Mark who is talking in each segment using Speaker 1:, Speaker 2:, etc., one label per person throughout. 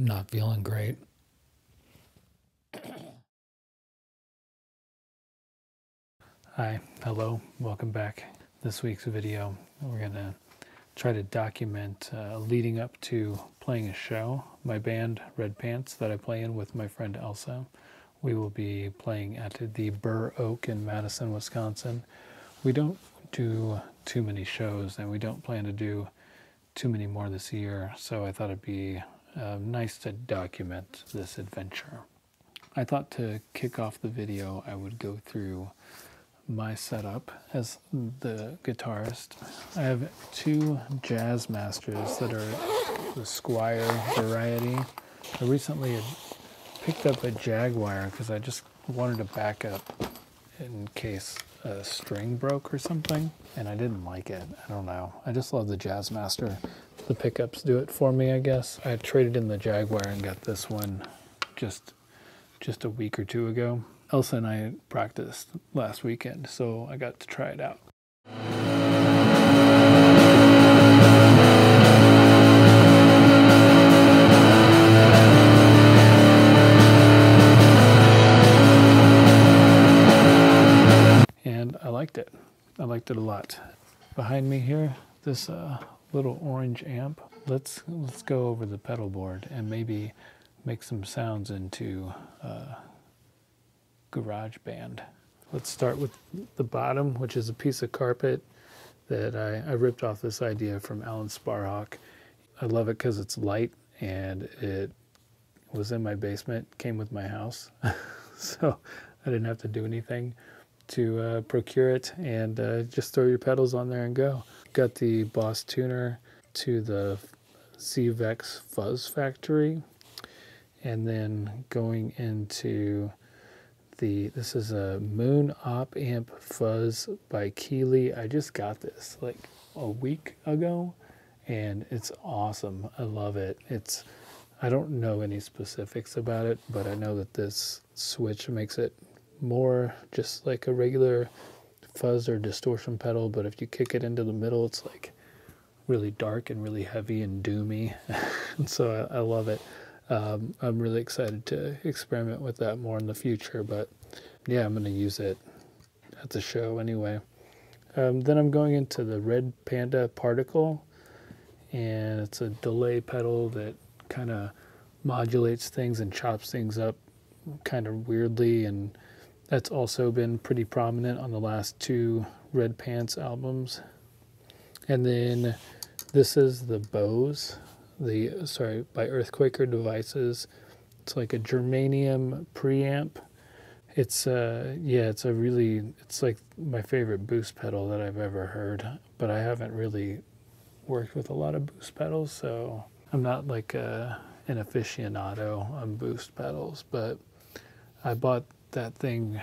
Speaker 1: not feeling great. Hi, hello, welcome back. This week's video, we're to try to document uh, leading up to playing a show, my band Red Pants that I play in with my friend Elsa. We will be playing at the Bur Oak in Madison, Wisconsin. We don't do too many shows and we don't plan to do too many more this year, so I thought it'd be uh, nice to document this adventure. I thought to kick off the video, I would go through my setup as the guitarist. I have two Jazzmasters that are the Squier variety. I recently picked up a Jaguar because I just wanted to back up in case a string broke or something, and I didn't like it. I don't know. I just love the Jazzmaster. The pickups do it for me, I guess. I traded in the Jaguar and got this one just just a week or two ago. Elsa and I practiced last weekend, so I got to try it out. And I liked it. I liked it a lot. Behind me here, this uh, little orange amp. Let's let's go over the pedal board and maybe make some sounds into uh, GarageBand. Let's start with the bottom, which is a piece of carpet that I, I ripped off this idea from Alan Sparhawk. I love it because it's light and it was in my basement, came with my house, so I didn't have to do anything to uh, procure it and uh, just throw your pedals on there and go. Got the Boss tuner to the Zvex Fuzz Factory and then going into the this is a Moon Op Amp Fuzz by Keeley. I just got this like a week ago and it's awesome. I love it. It's I don't know any specifics about it, but I know that this switch makes it more just like a regular fuzz or distortion pedal, but if you kick it into the middle, it's like really dark and really heavy and doomy. and so I, I love it. Um, I'm really excited to experiment with that more in the future, but yeah, I'm going to use it at the show anyway. Um, then I'm going into the Red Panda Particle, and it's a delay pedal that kind of modulates things and chops things up kind of weirdly and that's also been pretty prominent on the last two Red Pants albums. And then this is the Bows, the sorry, by Earthquaker Devices. It's like a germanium preamp. It's uh yeah, it's a really it's like my favorite boost pedal that I've ever heard, but I haven't really worked with a lot of boost pedals, so I'm not like a, uh, an aficionado on boost pedals, but I bought that thing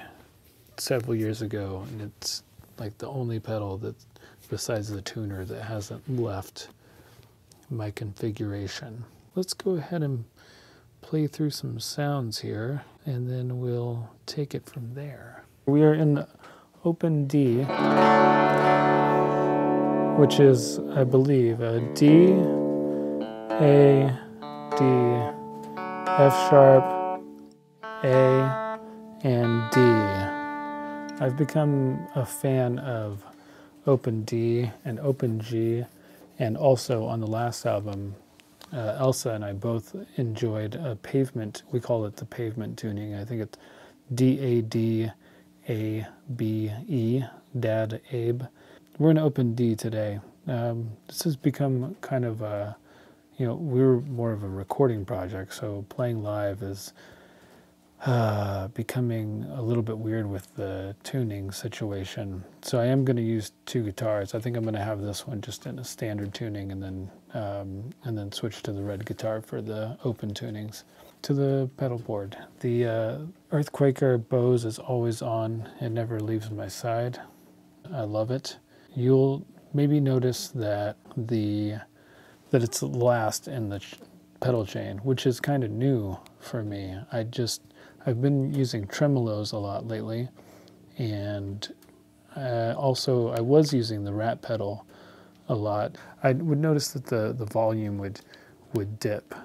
Speaker 1: several years ago, and it's like the only pedal that, besides the tuner, that hasn't left my configuration. Let's go ahead and play through some sounds here, and then we'll take it from there. We are in open D, which is, I believe, a D, A, D, F sharp, A, and D. I've become a fan of Open D and Open G, and also on the last album, uh, Elsa and I both enjoyed a pavement. We call it the pavement tuning. I think it's D A D A B E, Dad Abe. We're in Open D today. Um, this has become kind of a, you know, we're more of a recording project, so playing live is uh, becoming a little bit weird with the tuning situation. So I am going to use two guitars. I think I'm going to have this one just in a standard tuning, and then um, and then switch to the red guitar for the open tunings. To the pedal board, the uh, Earthquaker Bows is always on. It never leaves my side. I love it. You'll maybe notice that the that it's last in the pedal chain, which is kind of new for me. I just I've been using tremolos a lot lately, and uh, also I was using the rat pedal a lot. I would notice that the, the volume would would dip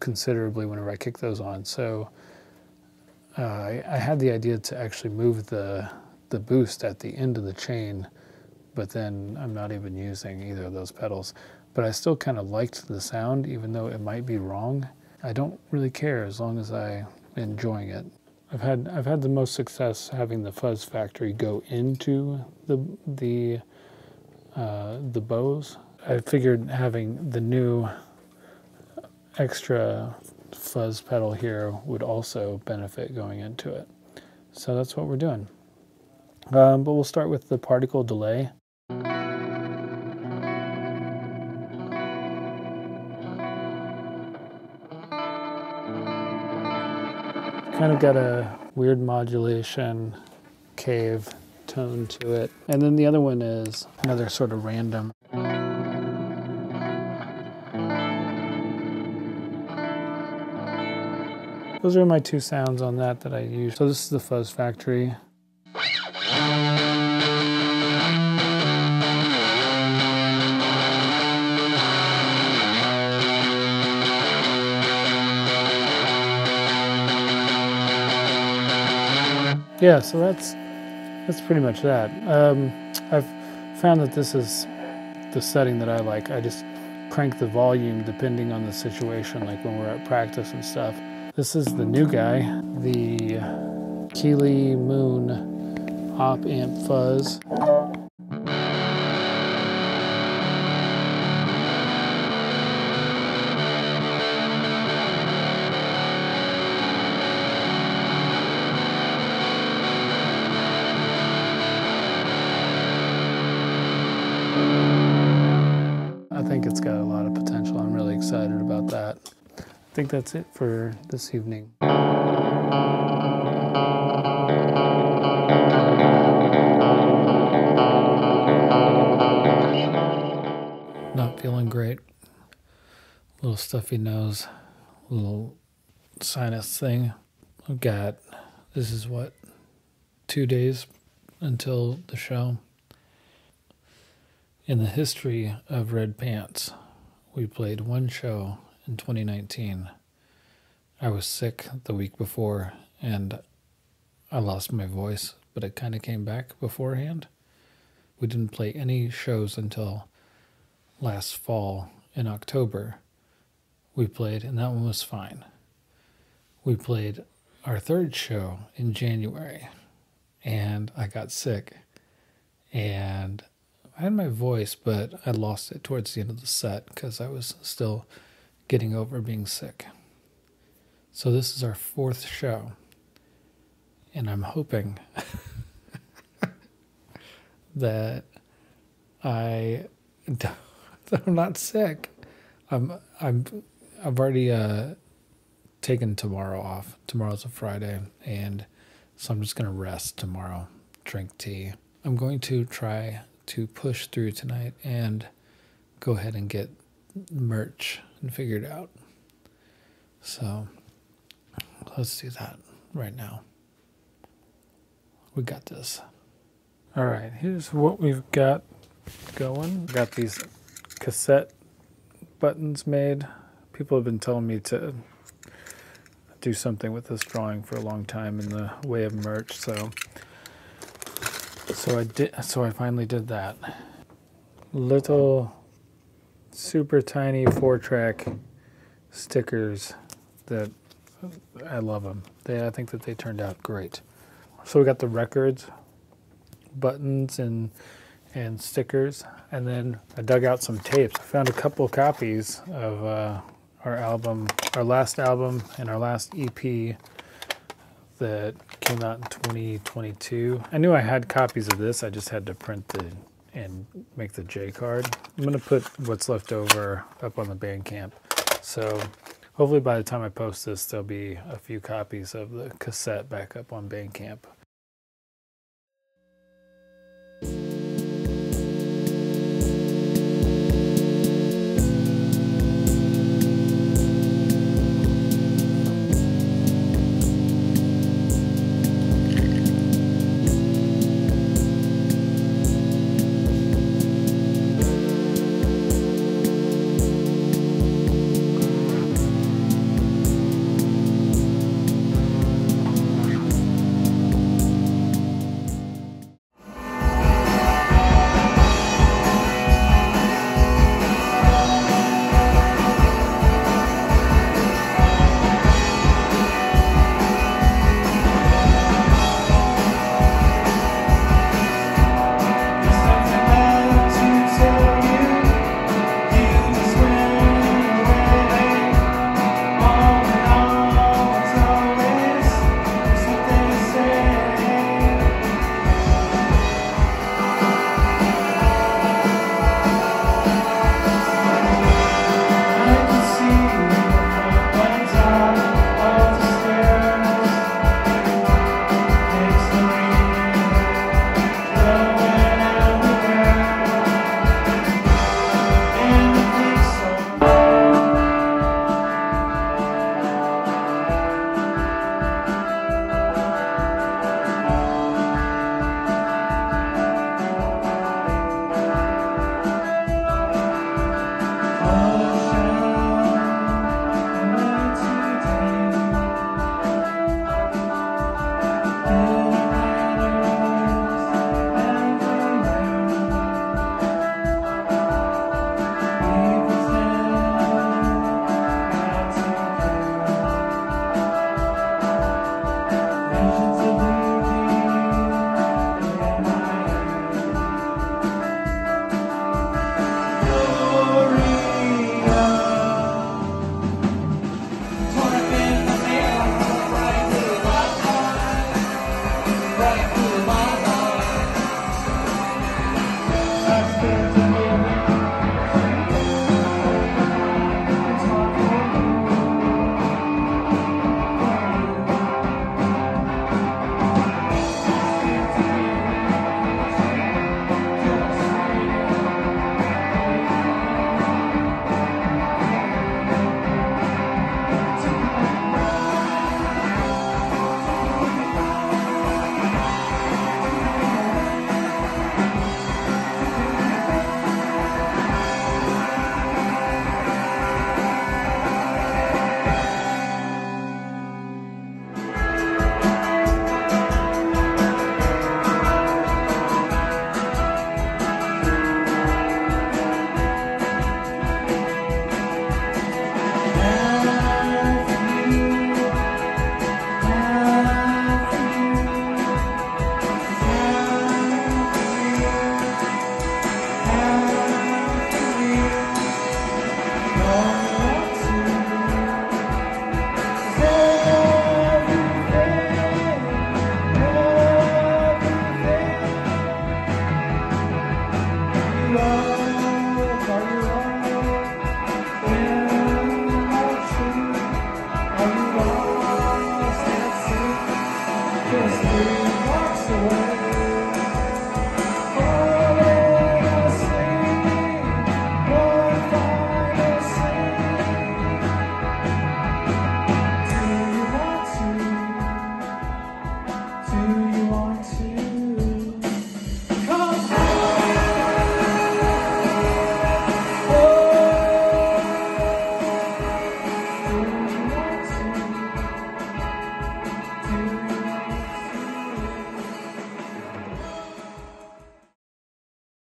Speaker 1: considerably whenever I kick those on. So uh, I, I had the idea to actually move the the boost at the end of the chain, but then I'm not even using either of those pedals. But I still kind of liked the sound, even though it might be wrong. I don't really care as long as I'm enjoying it. I've had I've had the most success having the fuzz factory go into the the uh, the bows. I figured having the new extra fuzz pedal here would also benefit going into it. So that's what we're doing. Um, but we'll start with the particle delay. Kind of got a weird modulation cave tone to it. And then the other one is another sort of random. Those are my two sounds on that that I use. So this is the Fuzz Factory. Yeah, so that's that's pretty much that. Um, I've found that this is the setting that I like. I just crank the volume depending on the situation, like when we're at practice and stuff. This is the new guy, the Keeley Moon Op Amp Fuzz. Think it's got a lot of potential. I'm really excited about that. I think that's it for this evening. Not feeling great. Little stuffy nose, little sinus thing. I've got, this is what, two days until the show. In the history of Red Pants, we played one show in 2019. I was sick the week before and I lost my voice, but it kind of came back beforehand. We didn't play any shows until last fall in October. We played, and that one was fine. We played our third show in January, and I got sick. And I had my voice, but I lost it towards the end of the set because I was still getting over being sick. So this is our fourth show, and I'm hoping that I I'm not sick. I'm I'm I've already uh, taken tomorrow off. Tomorrow's a Friday, and so I'm just gonna rest tomorrow, drink tea. I'm going to try to push through tonight and go ahead and get merch and figure it out. So let's do that right now. We got this. All right, here's what we've got going. We've got these cassette buttons made. People have been telling me to do something with this drawing for a long time in the way of merch, so so I did so I finally did that. Little super tiny four track stickers that I love them. They I think that they turned out great. So we got the records, buttons and and stickers, and then I dug out some tapes. I found a couple copies of uh, our album, our last album, and our last EP that came out in 2022. I knew I had copies of this. I just had to print the and make the J card. I'm gonna put what's left over up on the Bandcamp. So hopefully by the time I post this, there'll be a few copies of the cassette back up on Bandcamp.